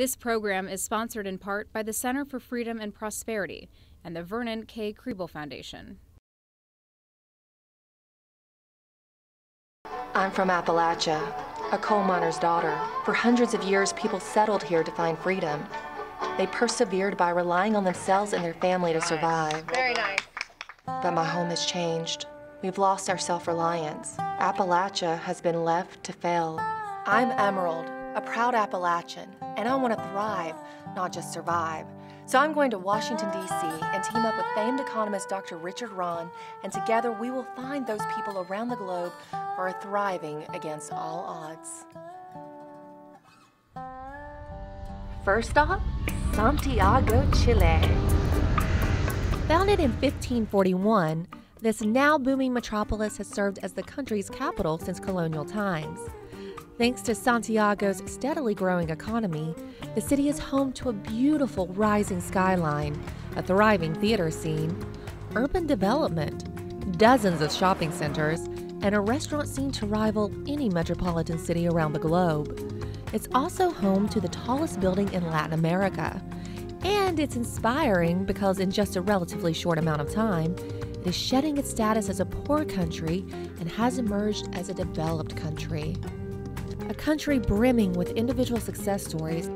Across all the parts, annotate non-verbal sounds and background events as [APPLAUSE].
This program is sponsored in part by the Center for Freedom and Prosperity and the Vernon K. Krieble Foundation. I'm from Appalachia, a coal miner's daughter. For hundreds of years, people settled here to find freedom. They persevered by relying on themselves and their family to survive. Very nice. But my home has changed. We've lost our self reliance. Appalachia has been left to fail. I'm Emerald, a proud Appalachian, and I want to thrive, not just survive. So I'm going to Washington, D.C., and team up with famed economist Dr. Richard Rahn, and together we will find those people around the globe who are thriving against all odds. First stop, Santiago, Chile. Founded in 1541, this now booming metropolis has served as the country's capital since colonial times. Thanks to Santiago's steadily growing economy, the city is home to a beautiful rising skyline, a thriving theater scene, urban development, dozens of shopping centers, and a restaurant scene to rival any metropolitan city around the globe. It's also home to the tallest building in Latin America. And it's inspiring because, in just a relatively short amount of time, it is shedding its status as a poor country and has emerged as a developed country a country brimming with individual success stories,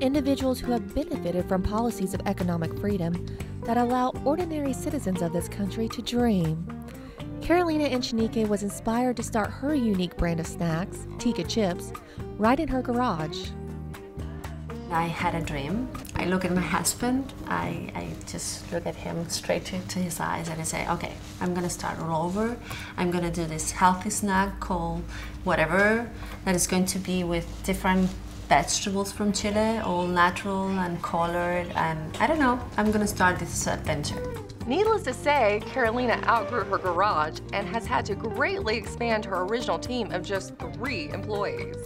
individuals who have benefited from policies of economic freedom that allow ordinary citizens of this country to dream. Carolina Echenique was inspired to start her unique brand of snacks, Tika Chips, right in her garage. I had a dream. I look at my husband, I, I just look at him straight to, to, his eyes and I say, okay, I'm gonna start all over. I'm gonna do this healthy snack called whatever that is going to be with different vegetables from Chile, all natural and colored, and I don't know, I'm gonna start this adventure. Needless to say, Carolina outgrew her garage and has had to greatly expand her original team of just three employees.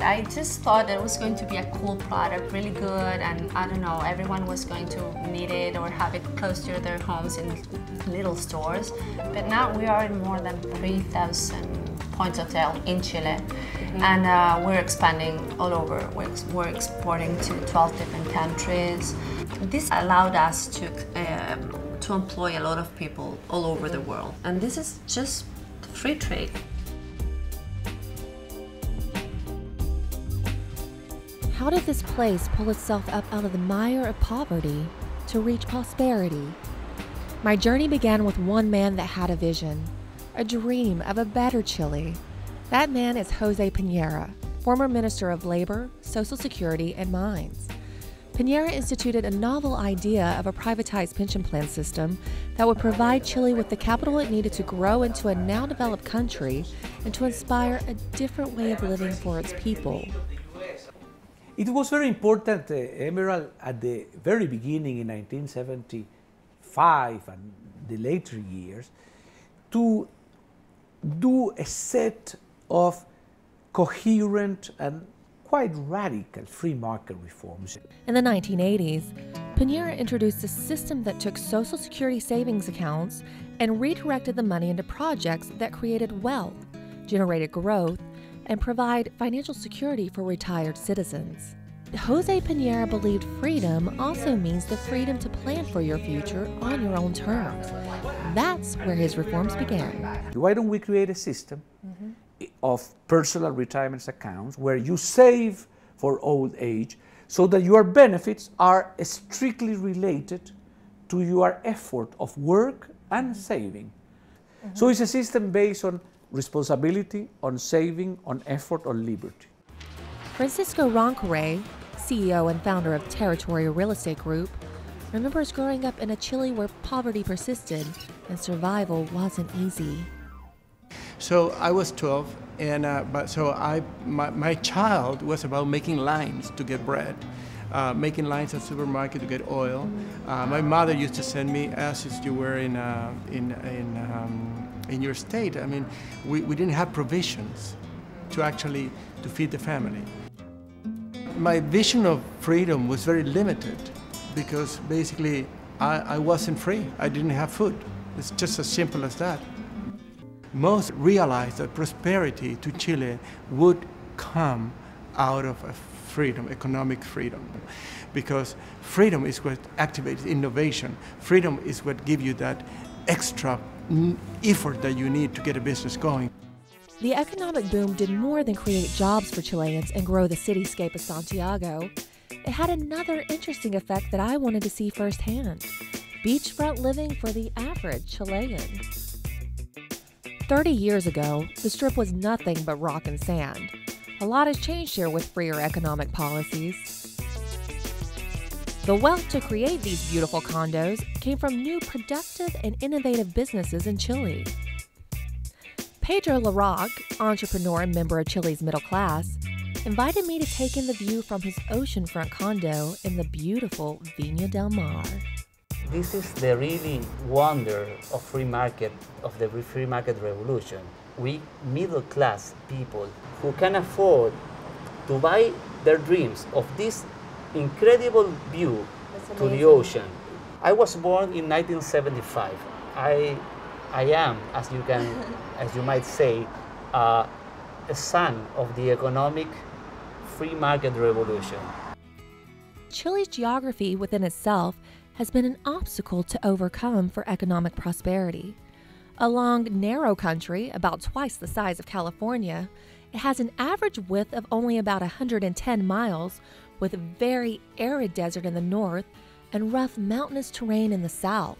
I just thought it was going to be a cool product, really good, and I don't know, everyone was going to need it or have it close to their homes in little stores. But now we are in more than 3,000 points of sale in Chile, mm -hmm. and uh, we're expanding all over. We're, we're, exporting to 12 different countries. This allowed us to, um, to employ a lot of people all over the world, and this is just free trade. How did this place pull itself up out of the mire of poverty to reach prosperity? My journey began with one man that had a vision, a dream of a better Chile. That man is Jose Piñera, former Minister of Labor, Social Security, and Mines. Piñera instituted a novel idea of a privatized pension plan system that would provide Chile with the capital it needed to grow into a now developed country and to inspire a different way of living for its people. It was very important, uh, Emerald, at the very beginning in 1975 and the later years, to do a set of coherent and quite radical free market reforms. In the 1980s, Piñera introduced a system that took Social Security savings accounts and redirected the money into projects that created wealth, generated growth, and provide financial security for retired citizens. Jose Piñera believed freedom also means the freedom to plan for your future on your own terms. That's where his reforms began. Why don't we create a system mm -hmm. of personal retirement accounts where you save for old age so that your benefits are strictly related to your effort of work and saving? Mm -hmm. So it's a system based on responsibility, on saving, on effort, on liberty. Francisco Roncaray, CEO and founder of Territory Real Estate Group, remembers growing up in a Chile where poverty persisted and survival wasn't easy. So I was 12, and uh, but so I my, my child was about making lines to get bread. Uh, making lines at supermarket to get oil. Uh, my mother used to send me as you were in uh, in in um, in your state, I mean, we, we didn't have provisions to actually to feed the family. My vision of freedom was very limited because basically I, I wasn't free. I didn't have food. It's just as simple as that. Most realized that prosperity to Chile would come out of a freedom, economic freedom. Because freedom is what activates innovation. Freedom is what gives you that extra effort that you need to get a business going. The economic boom did more than create jobs for Chileans and grow the cityscape of Santiago. It had another interesting effect that I wanted to see firsthand beachfront living for the average Chilean. 30 years ago, the strip was nothing but rock and sand. A lot has changed here with freer economic policies. The wealth to create these beautiful condos came from new productive and innovative businesses in Chile. Pedro Larocque, entrepreneur and member of Chile's middle class, invited me to take in the view from his oceanfront condo in the beautiful Viña del Mar. This is the really wonder of free market, of the free market revolution. We middle class people who can afford to buy their dreams of this incredible view to the ocean. I was born in 1975. I I am, as you can, [LAUGHS] as you might say, uh, a son of the economic free market revolution. Chile's geography within itself has been an obstacle to overcome for economic prosperity. A long, narrow country, about twice the size of California, it has an average width of only about 110 miles, with very arid desert in the north and rough mountainous terrain in the south.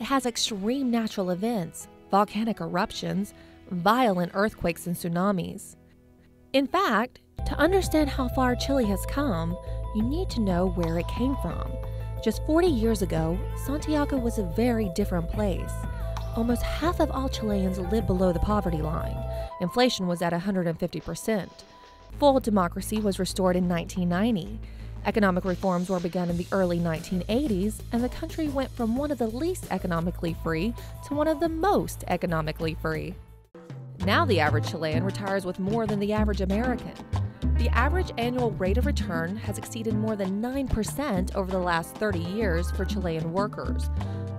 It has extreme natural events, volcanic eruptions, violent earthquakes, and tsunamis. In fact, to understand how far Chile has come, you need to know where it came from. Just 40 years ago, Santiago was a very different place. Almost half of all Chileans lived below the poverty line. Inflation was at 150%. Full democracy was restored in 1990. Economic reforms were begun in the early 1980s, and the country went from one of the least economically free to one of the most economically free. Now, the average Chilean retires with more than the average American. The average annual rate of return has exceeded more than 9% over the last 30 years for Chilean workers,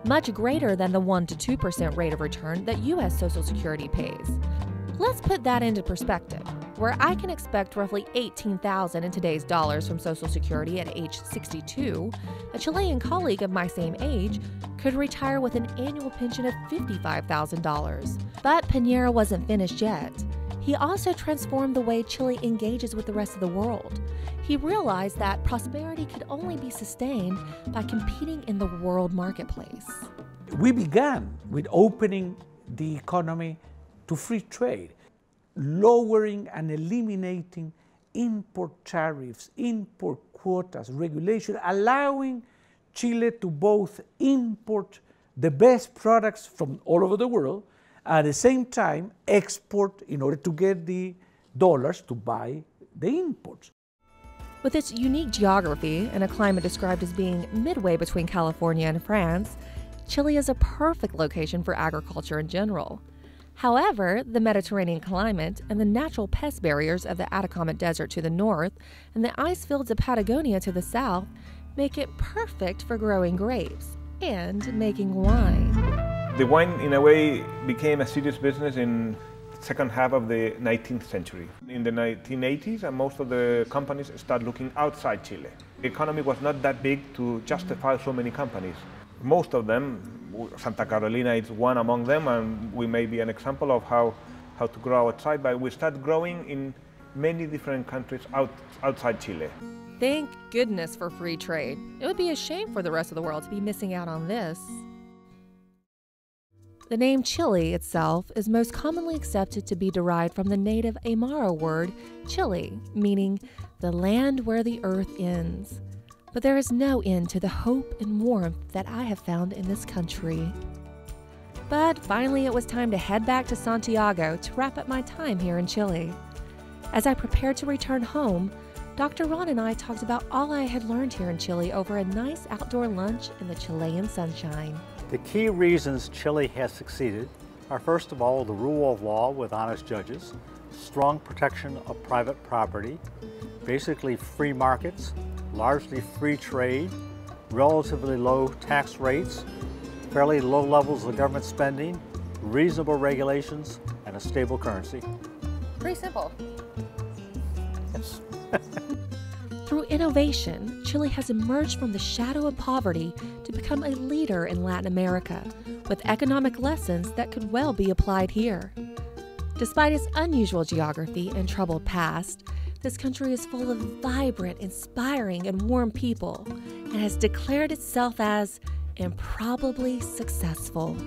much greater than the 1 to 2% rate of return that U.S. Social Security pays. Let's put that into perspective where I can expect roughly 18,000 in today's dollars from Social Security at age 62, a Chilean colleague of my same age could retire with an annual pension of $55,000. But Piñera wasn't finished yet. He also transformed the way Chile engages with the rest of the world. He realized that prosperity could only be sustained by competing in the world marketplace. We began with opening the economy to free trade lowering and eliminating import tariffs, import quotas, regulation, allowing Chile to both import the best products from all over the world, at the same time export in order to get the dollars to buy the imports. With its unique geography and a climate described as being midway between California and France, Chile is a perfect location for agriculture in general. However, the Mediterranean climate and the natural pest barriers of the Atacama Desert to the north and the ice fields of Patagonia to the south make it perfect for growing grapes and making wine. The wine, in a way, became a serious business in the second half of the 19th century. In the 1980s, and uh, most of the companies started looking outside Chile. The economy was not that big to justify so many companies. Most of them Santa Carolina is one among them, and we may be an example of how, how to grow outside, but we start growing in many different countries out, outside Chile. Thank goodness for free trade. It would be a shame for the rest of the world to be missing out on this. The name Chile itself is most commonly accepted to be derived from the native Aymara word Chile, meaning the land where the earth ends. But there is no end to the hope and warmth that I have found in this country. But finally, it was time to head back to Santiago to wrap up my time here in Chile. As I prepared to return home, Dr. Rahn and I talked about all I had learned here in Chile over a nice outdoor lunch in the Chilean sunshine. The key reasons Chile has succeeded are first of all the rule of law with honest judges, strong protection of private property, basically free markets, largely free trade, relatively low tax rates, fairly low levels of government spending, reasonable regulations, and a stable currency. Pretty simple. Yes. Through innovation, Chile has emerged from the shadow of poverty to become a leader in Latin America, with economic lessons that could well be applied here. Despite its unusual geography and troubled past, this country is full of vibrant, inspiring, and warm people and has declared itself as improbably successful.